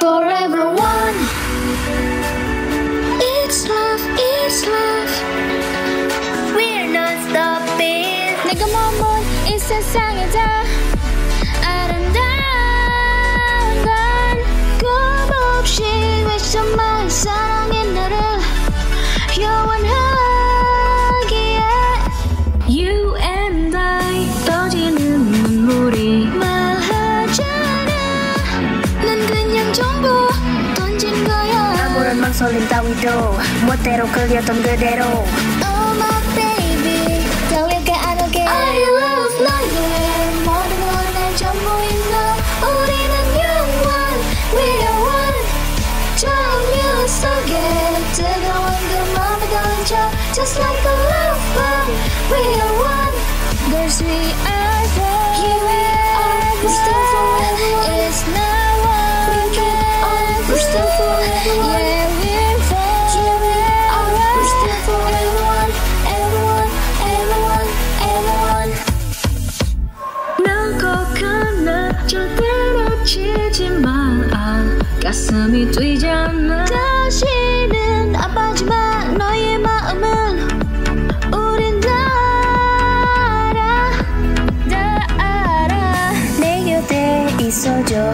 forever one. It's love, it's love. We're not stopping. 내가 머문 이 세상에 다 난 그냥 전부 던진 거야 아무런 망설임 따위도 멋대로 끌렸던 그대로 Oh my baby 달릴게 안 오게 I love 너의 모든 건날 전부인 너 우리는 영원 We are one 정유 속에 뜨거운 그 맘에 던져 Just like a love bomb We are one Girls we are one You and I Still forever It's now 가슴이 뛰잖아. 다시는 아파지마 너의 마음은 우린 다 알아 다 알아. 내 곁에 있어줘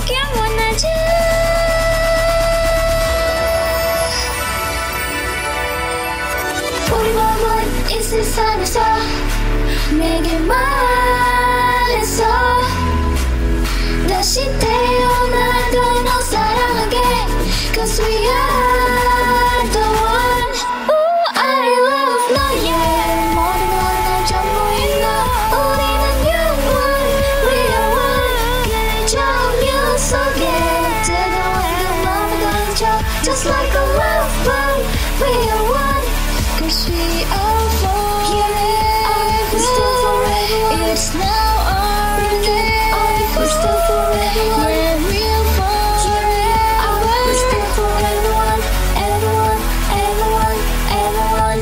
꼭 영원하자. 우리 몸은 이 세상에서 내게 말했어. 다시 태어나도 너 사랑하게. Cause we are 던져. Just like a love bomb. We are one. Cause we are one. Yeah, we're still forever. It's now or never. We're still forever. Yeah, we're forever. We're still forever one. Everyone, everyone, everyone.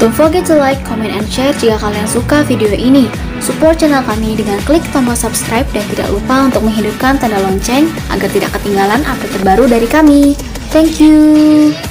Don't forget to like, comment, and share jika kalian suka video ini. Support channel kami dengan klik tombol subscribe dan tidak lupa untuk menghidupkan tanda lonceng agar tidak ketinggalan update terbaru dari kami. Thank you.